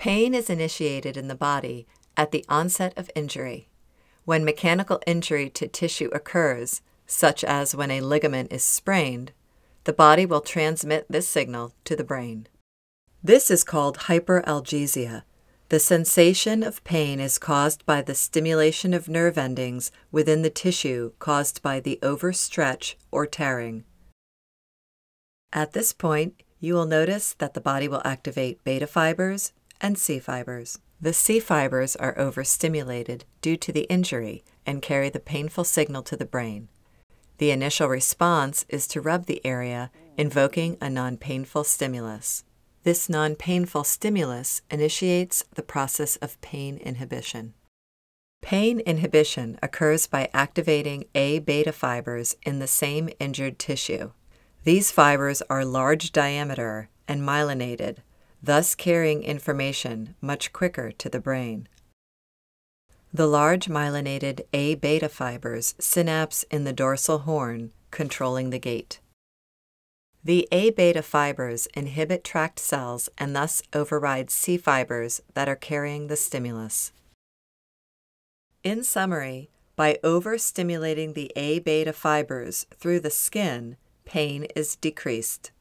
Pain is initiated in the body at the onset of injury. When mechanical injury to tissue occurs, such as when a ligament is sprained, the body will transmit this signal to the brain. This is called hyperalgesia. The sensation of pain is caused by the stimulation of nerve endings within the tissue caused by the overstretch or tearing. At this point, you will notice that the body will activate beta fibers and C fibers. The C fibers are overstimulated due to the injury and carry the painful signal to the brain. The initial response is to rub the area, invoking a non painful stimulus. This non painful stimulus initiates the process of pain inhibition. Pain inhibition occurs by activating A beta fibers in the same injured tissue. These fibers are large diameter and myelinated, thus carrying information much quicker to the brain. The large myelinated A beta fibers synapse in the dorsal horn, controlling the gate. The A beta fibers inhibit tract cells and thus override C fibers that are carrying the stimulus. In summary, by overstimulating the A beta fibers through the skin, pain is decreased.